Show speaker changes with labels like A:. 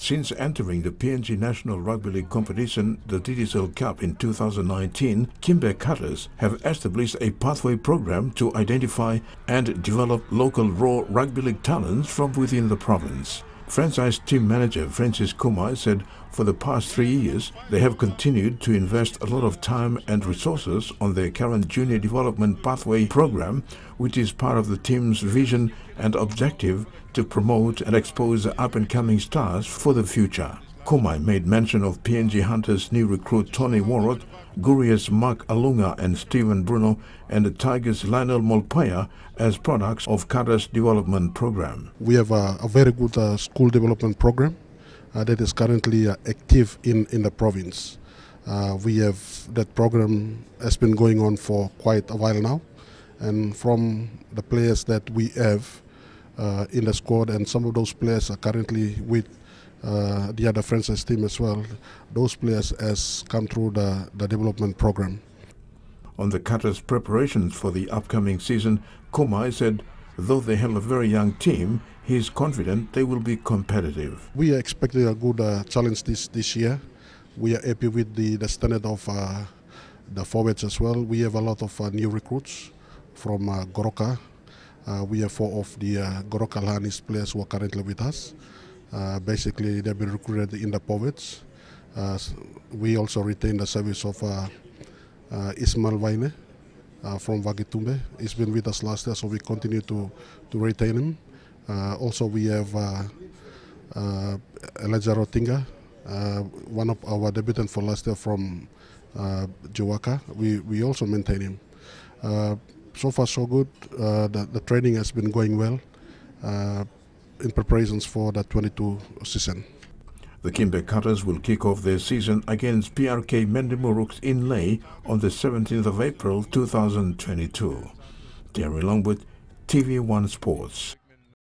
A: Since entering the PNG National Rugby League competition, the Digicel Cup in 2019, Kimbe Cutters have established a pathway program to identify and develop local raw rugby league talents from within the province. Franchise team manager Francis Kumai said for the past three years, they have continued to invest a lot of time and resources on their current Junior Development Pathway program, which is part of the team's vision and objective to promote and expose up-and-coming stars for the future. Kumai made mention of PNG Hunters new recruit Tony Warrott, Guria's Mark Alunga and Stephen Bruno, and the Tigers Lionel Molpaya as products of Cutters' development program.
B: We have a, a very good uh, school development program uh, that is currently uh, active in, in the province. Uh, we have that program has been going on for quite a while now, and from the players that we have uh, in the squad, and some of those players are currently with uh, the other franchise team as well. Those players has come through the, the development program.
A: On the Cutters' preparations for the upcoming season, Kumai said though they have a very young team, he is confident they will be competitive.
B: We are expecting a good uh, challenge this, this year. We are happy with the, the standard of uh, the forwards as well. We have a lot of uh, new recruits from uh, Goroka. Uh, we have four of the uh, Goroka Lahanis players who are currently with us. Uh, basically, they've been recruited in the poets. Uh, we also retain the service of uh, uh Ismail Vaine uh, from Waghi Tumbe. He's been with us last year, so we continue to, to retain him. Uh, also, we have Elijah Rotinga, one of our debutants for last year from uh, Jiwaka. We, we also maintain him. so far, so good. the, the training has been going well in preparations for the 22 season.
A: The Kimbe Cutters will kick off their season against PRK Mendi Muruk in Lae on the 17th of April 2022. Terry Longwood, TV1 Sports.